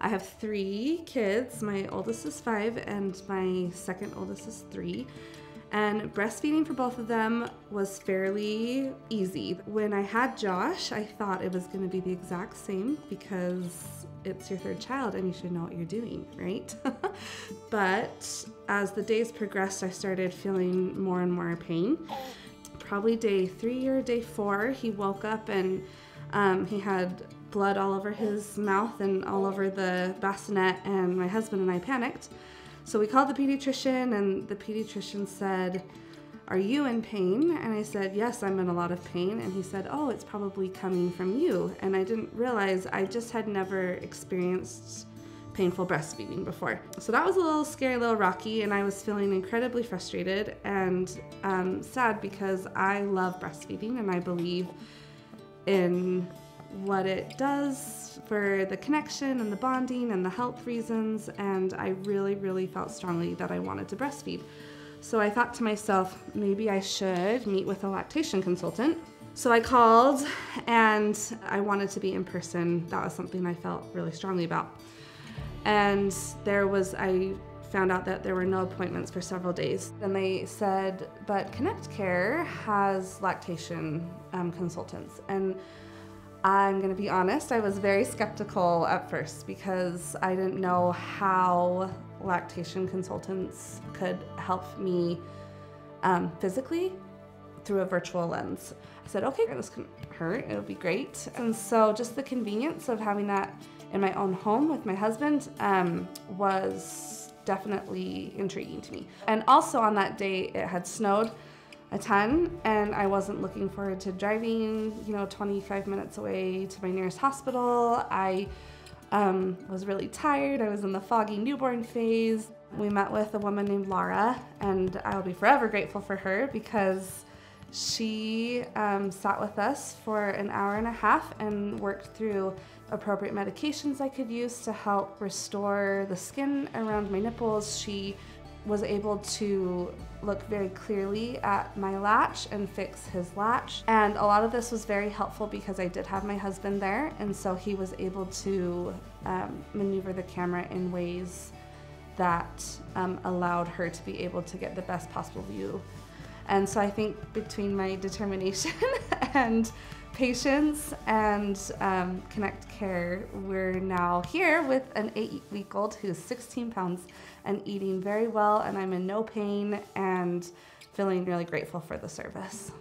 I have three kids. My oldest is five, and my second oldest is three. And breastfeeding for both of them was fairly easy. When I had Josh, I thought it was going to be the exact same because it's your third child and you should know what you're doing, right? but as the days progressed, I started feeling more and more pain. Probably day three or day four, he woke up and um, he had blood all over his mouth and all over the bassinet, and my husband and I panicked. So we called the pediatrician, and the pediatrician said, Are you in pain? And I said, Yes, I'm in a lot of pain. And he said, Oh, it's probably coming from you. And I didn't realize I just had never experienced painful breastfeeding before. So that was a little scary, a little rocky, and I was feeling incredibly frustrated and um, sad because I love breastfeeding and I believe in what it does for the connection and the bonding and the health reasons, and I really, really felt strongly that I wanted to breastfeed. So I thought to myself, maybe I should meet with a lactation consultant. So I called and I wanted to be in person. That was something I felt really strongly about. And there was, I found out that there were no appointments for several days. And they said, but Connect Care has lactation um, consultants. And I'm gonna be honest, I was very skeptical at first because I didn't know how lactation consultants could help me um, physically through a virtual lens. I said, okay, this can hurt, it'll be great. And so just the convenience of having that in my own home with my husband um, was definitely intriguing to me. And also on that day, it had snowed a ton and I wasn't looking forward to driving, you know, 25 minutes away to my nearest hospital. I um, was really tired. I was in the foggy newborn phase. We met with a woman named Laura and I'll be forever grateful for her because she um, sat with us for an hour and a half and worked through appropriate medications I could use to help restore the skin around my nipples. She was able to look very clearly at my latch and fix his latch. And a lot of this was very helpful because I did have my husband there, and so he was able to um, maneuver the camera in ways that um, allowed her to be able to get the best possible view. And so I think between my determination and patience and um, Connect Care, we're now here with an eight week old who's 16 pounds and eating very well, and I'm in no pain and feeling really grateful for the service.